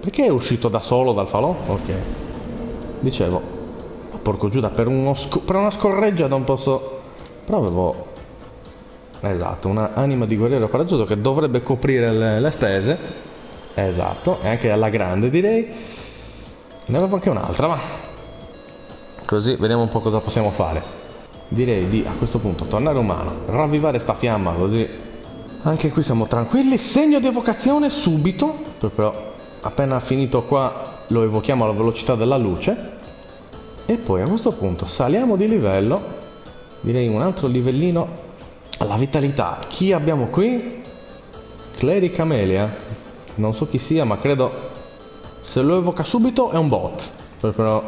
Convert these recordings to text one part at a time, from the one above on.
Perché è uscito da solo dal falò? Ok. Dicevo, porco Giuda, per, uno per una scorreggia non posso... Però avevo... Esatto, una anima di guerriero coraggioso che dovrebbe coprire le, le spese. Esatto, e anche alla grande direi. Ne avevo anche un'altra, ma... Così vediamo un po' cosa possiamo fare. Direi di a questo punto tornare umano, ravvivare sta fiamma così. Anche qui siamo tranquilli. Segno di evocazione subito. Però appena finito qua lo evochiamo alla velocità della luce. E poi a questo punto saliamo di livello. Direi un altro livellino alla vitalità. Chi abbiamo qui? Clary Camelia. Non so chi sia, ma credo se lo evoca subito è un bot. Però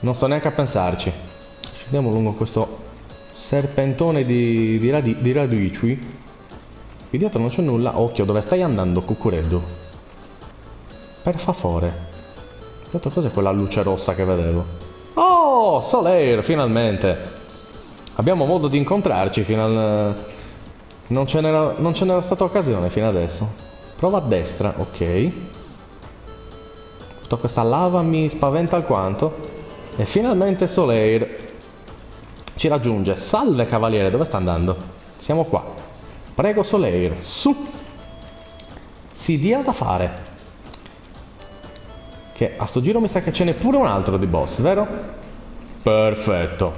non sto neanche a pensarci. Scendiamo lungo questo serpentone di, di, radi, di radici. Qui dietro non c'è nulla. Occhio, dove stai andando, cucureddu? Per favore. Detto cos'è quella luce rossa che vedevo? Oh, Soleil, finalmente! Abbiamo modo di incontrarci fino al... Non ce n'era stata occasione fino adesso. Prova a destra, ok. Tutta questa lava mi spaventa alquanto. E finalmente Soleil ci raggiunge. Salve cavaliere, dove sta andando? Siamo qua. Prego Soleil, su. Si dia da fare. Che a sto giro mi sa che ce n'è pure un altro di boss, vero? Perfetto.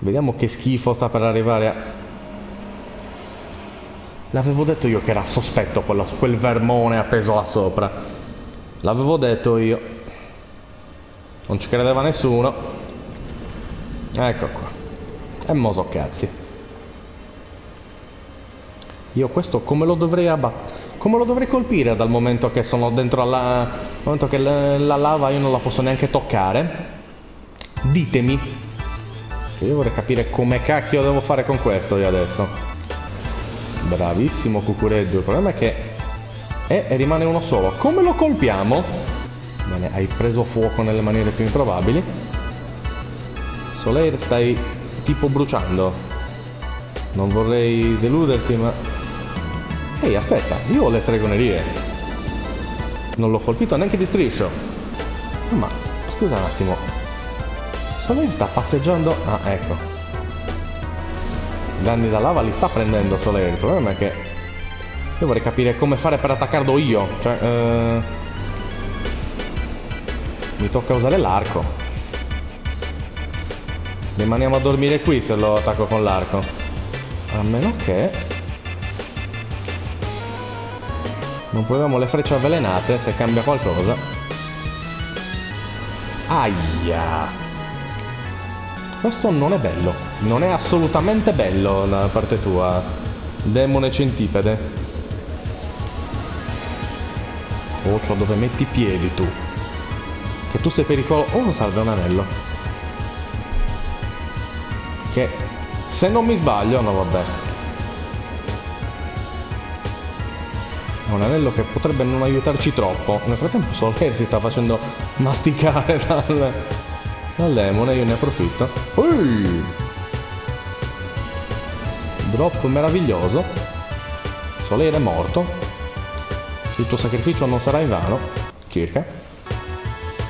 Vediamo che schifo sta per arrivare a... L'avevo detto io che era sospetto quello, quel vermone appeso là sopra. L'avevo detto io. Non ci credeva nessuno. Ecco qua. E moso cazzi. Io questo come lo dovrei abbattere? Come lo dovrei colpire dal momento che sono dentro alla... dal momento che la, la lava io non la posso neanche toccare? Ditemi. Io vorrei capire come cacchio devo fare con questo io adesso. Bravissimo Cucureddu, il problema è che... Eh, e rimane uno solo. Come lo colpiamo? Bene, hai preso fuoco nelle maniere più improbabili. Soleil stai tipo bruciando. Non vorrei deluderti, ma... Ehi, aspetta, io ho le stregonerie. Non l'ho colpito neanche di striscio. Ma, scusa un attimo, Soleil sta passeggiando... Ah, ecco. I danni da lava li sta prendendo Soleil. Il problema è che... Io vorrei capire come fare per attaccarlo io. Cioè, eh... Mi tocca usare l'arco. Rimaniamo a dormire qui se lo attacco con l'arco. A meno che... Non proviamo le frecce avvelenate se cambia qualcosa. Aia! Questo non è bello. Non è assolutamente bello da parte tua. Demone centipede. Oh, cioè dove metti i piedi tu? Che tu sei pericoloso. Oh, salve un anello. Che se non mi sbaglio, no vabbè. Un anello che potrebbe non aiutarci troppo. Nel frattempo Soler si sta facendo masticare dal, dal demone io ne approfitto. Ui! Drop meraviglioso. Soleil è morto. Il tuo sacrificio non sarà invano. Circa.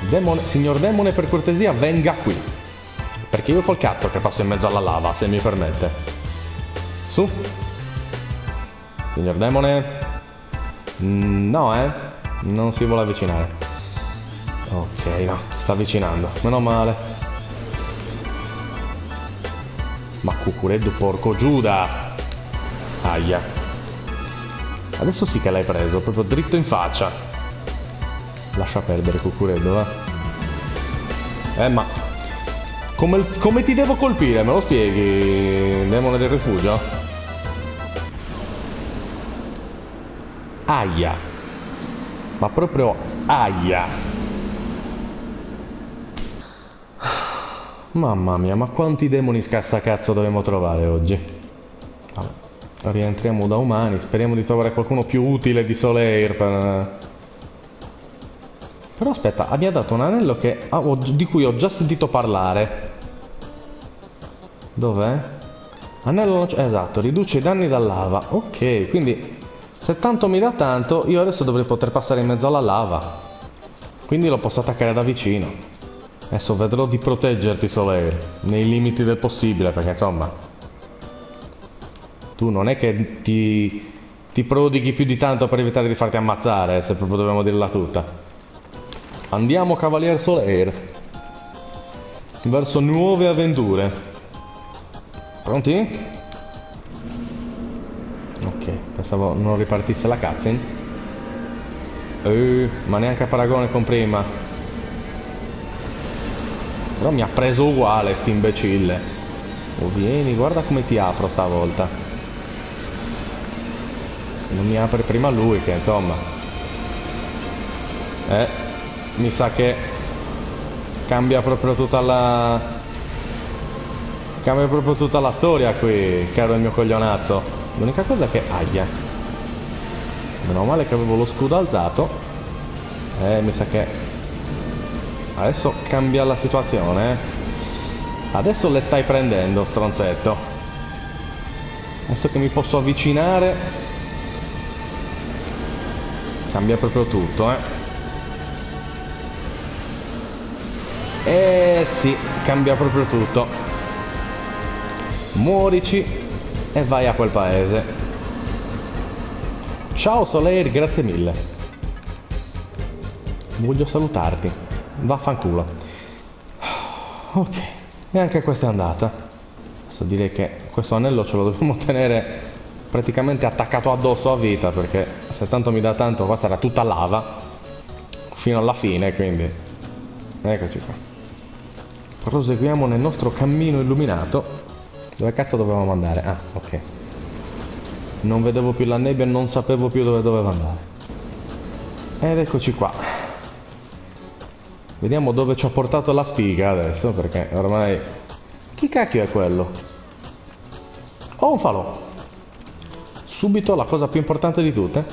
Demone, signor demone, per cortesia, venga qui. Perché io col cazzo che passo in mezzo alla lava, se mi permette. Su. Signor demone. Mm, no, eh. Non si vuole avvicinare. Ok, no, sta avvicinando. Meno male. Ma cucureddu porco Giuda! Aia. Adesso sì che l'hai preso, proprio dritto in faccia. Lascia perdere cucureddu, va. Eh, ma... Come, come ti devo colpire? Me lo spieghi, demone del rifugio? Aia. Ma proprio aia. Mamma mia, ma quanti demoni scassa-cazzo dovremmo trovare oggi? Rientriamo da umani, speriamo di trovare qualcuno più utile di Soleil per... Però aspetta, ha dato un anello che, ah, di cui ho già sentito parlare. Dov'è? Anello... Esatto, riduce i danni da lava. Ok, quindi se tanto mi dà tanto, io adesso dovrei poter passare in mezzo alla lava. Quindi lo posso attaccare da vicino. Adesso vedrò di proteggerti, Soleil, nei limiti del possibile, perché insomma... Tu non è che ti, ti prodighi più di tanto per evitare di farti ammazzare, se proprio dobbiamo dirla tutta. Andiamo, Cavalier Soleil. Verso nuove avventure. Pronti? Ok, pensavo non ripartisse la cutscene. Eh, ma neanche a paragone con prima. Però mi ha preso uguale, sti imbecille. Oh, vieni, guarda come ti apro stavolta. Non mi apre prima lui, che insomma... Eh, mi sa che cambia proprio tutta la... Cambia proprio tutta la storia qui, caro il mio coglionazzo. L'unica cosa è che aia. Meno male che avevo lo scudo alzato. Eh, mi sa che... Adesso cambia la situazione, eh. Adesso le stai prendendo, stronzetto. Adesso che mi posso avvicinare... Cambia proprio tutto, eh. Eh sì, cambia proprio tutto. Muorici e vai a quel paese. Ciao Soleil, grazie mille. Voglio salutarti. Vaffanculo. Ok, e anche questa è andata. Adesso direi che questo anello ce lo dobbiamo tenere praticamente attaccato addosso a vita perché se tanto mi dà tanto qua sarà tutta lava fino alla fine, quindi eccoci qua. Proseguiamo nel nostro cammino illuminato. Dove cazzo dovevamo andare? Ah, ok. Non vedevo più la nebbia e non sapevo più dove dovevo andare. Ed eccoci qua. Vediamo dove ci ha portato la spiga adesso, perché ormai... Chi cacchio è quello? Oh, un falò. Subito la cosa più importante di tutte.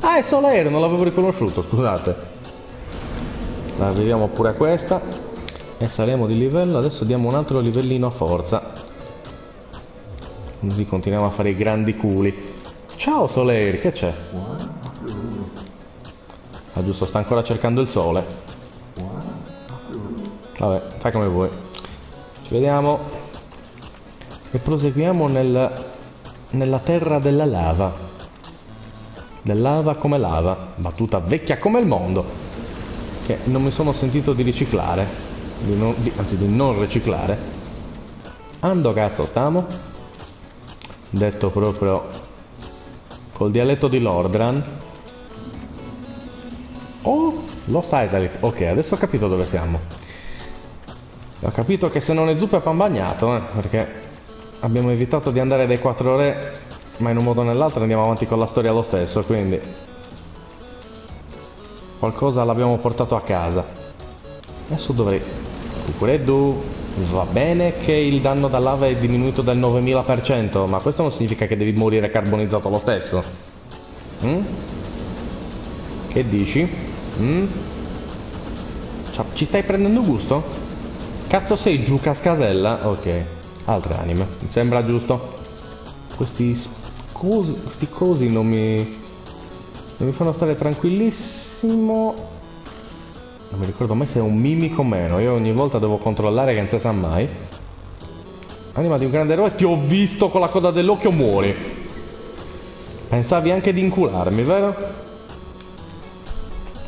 Ah, è Solaire, non l'avevo riconosciuto, scusate. Vediamo pure questa e saremo di livello adesso diamo un altro livellino a forza così continuiamo a fare i grandi culi. Ciao Soleil che c'è? ah giusto sta ancora cercando il sole. Vabbè fai come vuoi. Ci vediamo. E proseguiamo nel, nella terra della lava. Dell'lava come lava battuta vecchia come il mondo che non mi sono sentito di riciclare di non, di, anzi di non riciclare. Ando cazzo stiamo detto proprio col dialetto di Lordran. Oh Lost Italy ok adesso ho capito dove siamo. Ho capito che se non è zuppa è pan bagnato eh, perché abbiamo evitato di andare dai quattro re ma in un modo o nell'altro andiamo avanti con la storia lo stesso quindi qualcosa l'abbiamo portato a casa. Adesso dovrei Cucureddu, va bene che il danno da lava è diminuito del 9000%, ma questo non significa che devi morire carbonizzato lo stesso. Mm? Che dici? Mm? Ci stai prendendo gusto? Cazzo sei giù cascasella? Ok, altre anime, mi sembra giusto. Questi cosi, questi cosi non mi... non mi fanno stare tranquillissimo non mi ricordo mai se è un mimico o meno. Io ogni volta devo controllare che non si sa mai. Anima di un grande eroe, ti ho visto con la coda dell'occhio, muori. Pensavi anche di incularmi, vero?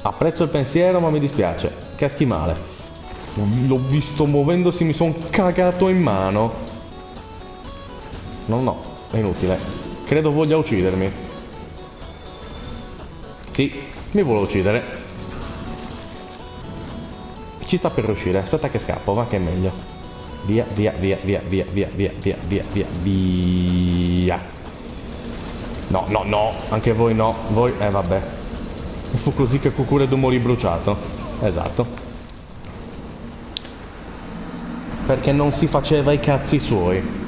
Apprezzo il pensiero, ma mi dispiace. Caschi male. L'ho visto muovendosi, mi sono cagato in mano. No, no, è inutile. Credo voglia uccidermi. Sì, mi vuole uccidere. Ci sta per riuscire, aspetta che scappo, va che è meglio. Via, via, via, via, via, via, via, via, via, via, via. No, no, no, anche voi no, voi, eh vabbè. Fu così che Cucuredo morì bruciato. Esatto. Perché non si faceva i cazzi suoi.